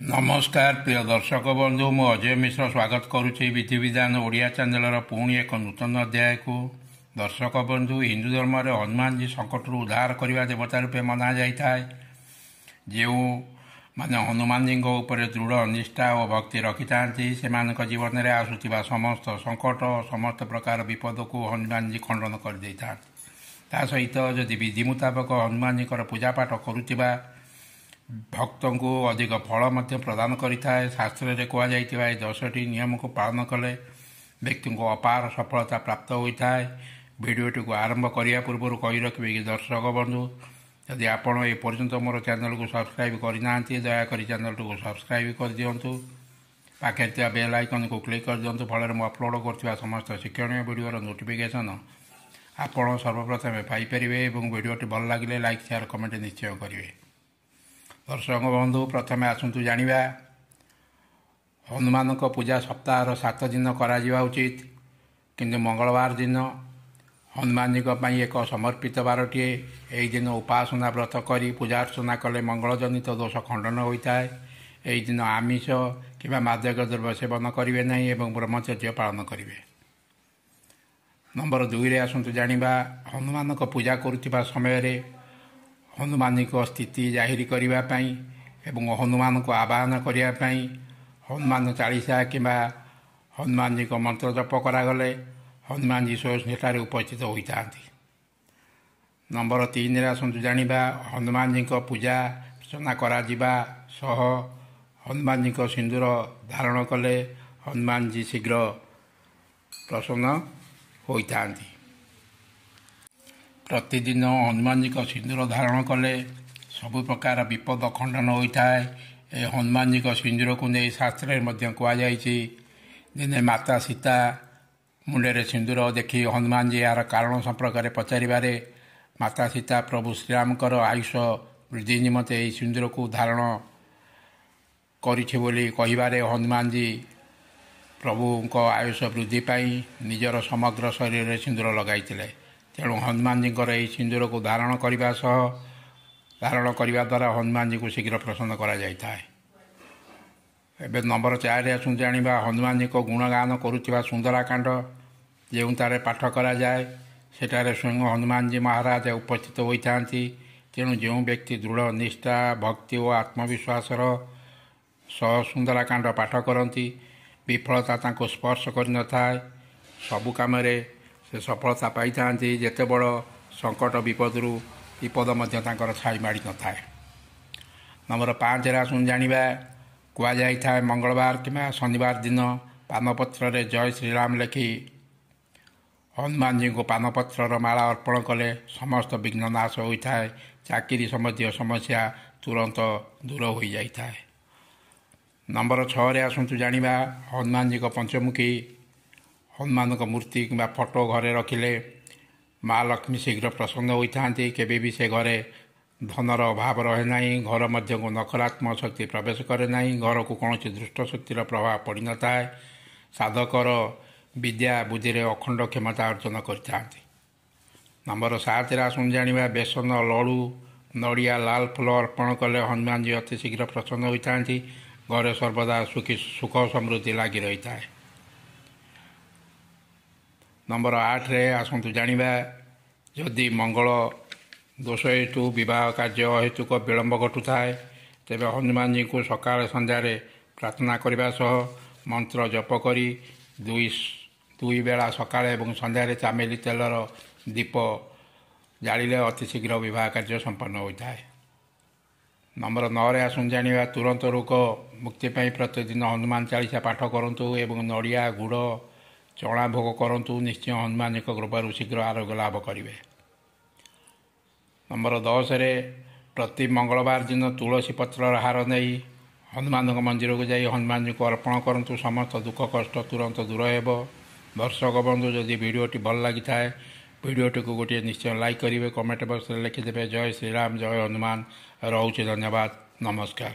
ନମସ୍କାର ପ୍ରିୟ ଦର୍ଶକ ବନ୍ଧୁ। ମୁଁ ଅଜୟ ମିଶ୍ର ସ୍ୱାଗତ କରୁଛି ବିଧିବିଧାନ ଓଡ଼ିଆ ଚ୍ୟାନେଲର ପୁଣି ଏକ ନୂତନ ଅଧ୍ୟାୟକୁ। ଦର୍ଶକ ବନ୍ଧୁ ହିନ୍ଦୁ ଧର୍ମରେ ହନୁମାନଜୀ ସଙ୍କଟରୁ ଉଦ୍ଧାର କରିବା ଦେବତା ରୂପେ ମନାଯାଇଥାଏ ଯେଉଁମାନେ ହନୁମାନଜୀଙ୍କ ଉପରେ ଦୃଢ଼ ନିଷ୍ଠା ଓ ଭକ୍ତି ରଖିଥାନ୍ତି ସେମାନଙ୍କ ଜୀବନରେ ଆସୁଥିବା ସମସ୍ତ ସଙ୍କଟ ସମସ୍ତ ପ୍ରକାର ବିପଦକୁ ହନୁମାନଜୀ ଖଣ୍ଡନ କରିଦେଇଥାନ୍ତି। ତା ସହିତ ଯଦି ବିଧି ମୁତାବକ ହନୁମାନଜୀଙ୍କର ପୂଜାପାଠ କରୁଥିବା ଭକ୍ତଙ୍କୁ ଅଧିକ ଫଳ ମଧ୍ୟ ପ୍ରଦାନ କରିଥାଏ। ଶାସ୍ତ୍ରରେ କୁହାଯାଇଥିବା ଏହି ଦଶଟି ନିୟମକୁ ପାଳନ କଲେ ବ୍ୟକ୍ତିଙ୍କୁ ଅପାର ସଫଳତା ପ୍ରାପ୍ତ ହୋଇଥାଏ। ଭିଡ଼ିଓଟିକୁ ଆରମ୍ଭ କରିବା ପୂର୍ବରୁ କହି ରଖିବେ କି ଦର୍ଶକ ବନ୍ଧୁ ଯଦି ଆପଣ ଏପର୍ଯ୍ୟନ୍ତ ମୋର ଚ୍ୟାନେଲକୁ ସବସ୍କ୍ରାଇବ୍ କରିନାହାନ୍ତି ଦୟାକରି ଚ୍ୟାନେଲଟିକୁ ସବସ୍କ୍ରାଇବ୍ କରିଦିଅନ୍ତୁ। ପାଖରେ ଥିବା ବେଲ୍ ଆଇକନ୍କୁ କ୍ଲିକ୍ କରିଦିଅନ୍ତୁ। ଫଳରେ ମୁଁ ଅପଲୋଡ଼ କରୁଥିବା ସମସ୍ତ ଶିକ୍ଷଣୀୟ ଭିଡ଼ିଓର ନୋଟିଫିକେସନ୍ ଆପଣ ସର୍ବପ୍ରଥମେ ପାଇପାରିବେ ଏବଂ ଭିଡ଼ିଓଟି ଭଲ ଲାଗିଲେ ଲାଇକ୍ ସେୟାର କମେଣ୍ଟ ନିଶ୍ଚୟ କରିବେ। ଦର୍ଶକ ବନ୍ଧୁ ପ୍ରଥମେ ଆସନ୍ତୁ ଜାଣିବା। ହନୁମାନଙ୍କ ପୂଜା ସପ୍ତାହର ସାତ ଦିନ କରାଯିବା ଉଚିତ କିନ୍ତୁ ମଙ୍ଗଳବାର ଦିନ ହନୁମାନଜୀଙ୍କ ପାଇଁ ଏକ ସମର୍ପିତ ବାରଟିଏ ଏହି ଦିନ ଉପାସନା ବ୍ରତ କରି ପୂଜା ଅର୍ଚ୍ଚନା କଲେ ମଙ୍ଗଳଜନିତ ଦୋଷ ଖଣ୍ଡନ ହୋଇଥାଏ। ଏହି ଦିନ ଆମିଷ କିମ୍ବା ମାଦକ ଦ୍ରବ୍ୟ ସେବନ କରିବେ ନାହିଁ ଏବଂ ବ୍ରହ୍ମଚର୍ଯ୍ୟ ପାଳନ କରିବେ। ନମ୍ବର ଦୁଇରେ ଆସନ୍ତୁ ଜାଣିବା। ହନୁମାନଙ୍କ ପୂଜା କରୁଥିବା ସମୟରେ ହନୁମାନଙ୍କ ସ୍ଥିତି ଜାହିର କରିବା ପାଇଁ ଏବଂ ହନୁମାନଙ୍କୁ ଆବାହନ କରିବା ପାଇଁ ହନୁମାନ ଚାଳିଶା କିମ୍ବା ହନୁମାନଜୀଙ୍କ ମନ୍ତ୍ର ଜପ କରାଗଲେ ହନୁମାନଜୀ ସ୍ୱୟଂ ସେଠାରେ ଉପସ୍ଥିତ ହୋଇଥାନ୍ତି। ନମ୍ବର ତିନିରେ ଆସନ୍ତୁ ଜାଣିବା ହନୁମାନଜୀଙ୍କ ପୂଜା ଅର୍ଚ୍ଚନା କରାଯିବା ସହ ହନୁମାନଜୀଙ୍କ ସିନ୍ଦୁର ଧାରଣ କଲେ ହନୁମାନଜୀ ଶୀଘ୍ର ପ୍ରସନ୍ନ ହୋଇଥାନ୍ତି। ପ୍ରତିଦିନ ହନୁମାନଜୀଙ୍କ ସିନ୍ଦୁର ଧାରଣ କଲେ ସବୁ ପ୍ରକାର ବିପଦ ଖଣ୍ଡନ ହୋଇଥାଏ। ଏ ହନୁମାନଜୀଙ୍କ ସିନ୍ଦୁରକୁ ନେଇ ଶାସ୍ତ୍ରରେ ମଧ୍ୟ କୁହାଯାଇଛି ଦିନେ ମାତା ସୀତା ମୁଣ୍ଡରେ ସିନ୍ଦୁର ଦେଖି ହନୁମାନଜୀ ଏହାର କାରଣ ସମ୍ପର୍କରେ ପଚାରିବାରେ ମାତା ସୀତା ପ୍ରଭୁ ଶ୍ରୀରାମଙ୍କର ଆୟୁଷ ବୃଦ୍ଧି ନିମନ୍ତେ ଏହି ସିନ୍ଦୁରକୁ ଧାରଣ କରିଛି ବୋଲି କହିବାରେ ହନୁମାନଜୀ ପ୍ରଭୁଙ୍କ ଆୟୁଷ ବୃଦ୍ଧି ପାଇଁ ନିଜର ସମଗ୍ର ଶରୀରରେ ସିନ୍ଦୁର ଲଗାଇଥିଲେ। ତେଣୁ ହନୁମାନଜୀଙ୍କର ଏହି ସିନ୍ଦୁରକୁ ଧାରଣ କରିବା ସହ ଧାରଣ କରିବା ଦ୍ୱାରା ହନୁମାନଜୀଙ୍କୁ ଶୀଘ୍ର ପ୍ରସନ୍ନ କରାଯାଇଥାଏ। ଏବେ ନମ୍ବର ଚାରି ଆସନ୍ତୁ ଜାଣିବା ହନୁମାନଜୀଙ୍କ ଗୁଣଗାନ କରୁଥିବା ସୁନ୍ଦରାକାଣ୍ଡ। ଯେଉଁଠାରେ ପାଠ କରାଯାଏ ସେଠାରେ ସ୍ୱୟଂ ହନୁମାନଜୀ ମହାରାଜ ଉପସ୍ଥିତ ହୋଇଥାନ୍ତି। ତେଣୁ ଯେଉଁ ବ୍ୟକ୍ତି ଦୃଢ଼ ନିଷ୍ଠା ଭକ୍ତି ଓ ଆତ୍ମବିଶ୍ୱାସର ସହ ସୁନ୍ଦରାକାଣ୍ଡ ପାଠ କରନ୍ତି ବିଫଳତା ତାଙ୍କୁ ସ୍ପର୍ଶ କରିନଥାଏ। ସବୁ କାମରେ ସେ ସଫଳତା ପାଇଥାନ୍ତି ଯେତେ ବଡ଼ ସଙ୍କଟ ବିପଦରୁ ବିପଦ ମଧ୍ୟ ତାଙ୍କର ଛାଇ ମାଡ଼ିନଥାଏ ନମ୍ବର ପାଞ୍ଚରେ ଆସନ୍ତୁ ଜାଣିବା କୁହାଯାଇଥାଏ ମଙ୍ଗଳବାର କିମ୍ବା ଶନିବାର ଦିନ ପାନପତ୍ରରେ ଜୟ ଶ୍ରୀରାମ ଲେଖି ହନୁମାନଜୀଙ୍କୁ ପାନପତ୍ରର ମାଳା ଅର୍ପଣ କଲେ ସମସ୍ତ ବିଘ୍ନ ନାଶ ହୋଇଥାଏ ଚାକିରି ସମ୍ବନ୍ଧୀୟ ସମସ୍ୟା ତୁରନ୍ତ ଦୂର ହୋଇଯାଇଥାଏ। ନମ୍ବର ଛଅରେ ଆସନ୍ତୁ ଜାଣିବା ହନୁମାନଜୀଙ୍କ ପଞ୍ଚମୁଖୀ ହନୁମାନଙ୍କ ମୂର୍ତ୍ତି କିମ୍ବା ଫଟୋ ଘରେ ରଖିଲେ ମା ଲକ୍ଷ୍ମୀ ଶୀଘ୍ର ପ୍ରସନ୍ନ ହୋଇଥାନ୍ତି। କେବେ ବି ସେ ଘରେ ଧନର ଅଭାବ ରହେ ନାହିଁ। ଘର ମଧ୍ୟକୁ ନକାରାତ୍ମକ ଶକ୍ତି ପ୍ରବେଶ କରେ ନାହିଁ। ଘରକୁ କୌଣସି ଦୃଷ୍ଟ ଶକ୍ତିର ପ୍ରଭାବ ପଡ଼ିନଥାଏ ସାଧକର ବିଦ୍ୟା ବୁଦ୍ଧିରେ ଅଖଣ୍ଡ କ୍ଷମତା ଅର୍ଜନ କରିଥାନ୍ତି। ନମ୍ବର ସାତରେ ଆସନ୍ତୁ ଜାଣିବା। ବେସନ ଲଡ଼ୁ ନଡ଼ିଆ ଲାଲ ଫୁଲ ଅର୍ପଣ କଲେ ହନୁମାନଜୀ ଅତି ଶୀଘ୍ର ପ୍ରସନ୍ନ ହୋଇଥାନ୍ତି। ଘରେ ସର୍ବଦା ସୁଖୀ ସୁଖ ସମୃଦ୍ଧି ଲାଗି ରହିଥାଏ। ନମ୍ବର ଆଠରେ ଆସନ୍ତୁ ଜାଣିବା ଯଦି ମଙ୍ଗଳ ଦୋଷ ହେତୁ ବିବାହ କାର୍ଯ୍ୟ ହେତୁକ ବିଳମ୍ବ ଘଟୁଥାଏ ତେବେ ହନୁମାନଜୀଙ୍କୁ ସକାଳ ସନ୍ଧ୍ୟାରେ ପ୍ରାର୍ଥନା କରିବା ସହ ମନ୍ତ୍ର ଜପ କରି ଦୁଇ ଦୁଇ ବେଳା ସକାଳେ ଏବଂ ସନ୍ଧ୍ୟାରେ ଚାମେଲି ତେଲର ଦୀପ ଜାଳିଲେ ଅତି ଶୀଘ୍ର ବିବାହ କାର୍ଯ୍ୟ ସମ୍ପନ୍ନ ହୋଇଥାଏ। ନମ୍ବର ନଅରେ ଆସନ୍ତୁ ଜାଣିବା ତୁରନ୍ତ ରୋଗ ମୁକ୍ତି ପାଇଁ ପ୍ରତିଦିନ ହନୁମାନ ଚାଳିଶା ପାଠ କରନ୍ତୁ ଏବଂ ନଡ଼ିଆ ଗୁଡ଼ ଚଣା ଭୋଗ କରନ୍ତୁ ନିଶ୍ଚୟ ହନୁମାନଙ୍କ କୃପାରୁ ଶୀଘ୍ର ଆରୋଗ୍ୟ ଲାଭ କରିବେ। ନମ୍ବର ଦଶରେ ପ୍ରତି ମଙ୍ଗଳବାର ଦିନ ତୁଳସୀ ପତ୍ରର ହାର ନେଇ ହନୁମାନଙ୍କ ମନ୍ଦିରକୁ ଯାଇ ହନୁମାନଙ୍କୁ ଅର୍ପଣ କରନ୍ତୁ। ସମସ୍ତ ଦୁଃଖ କଷ୍ଟ ତୁରନ୍ତ ଦୂର ହେବ। ଦର୍ଶକ ବନ୍ଧୁ ଯଦି ଭିଡ଼ିଓଟି ଭଲ ଲାଗିଥାଏ ଭିଡ଼ିଓଟିକୁ ଗୋଟିଏ ନିଶ୍ଚୟ ଲାଇକ୍ କରିବେ। କମେଣ୍ଟ ବକ୍ସରେ ଲେଖିଦେବେ ଜୟ ଶ୍ରୀରାମ ଜୟ ହନୁମାନ ରହୁଛି ଧନ୍ୟବାଦ ନମସ୍କାର।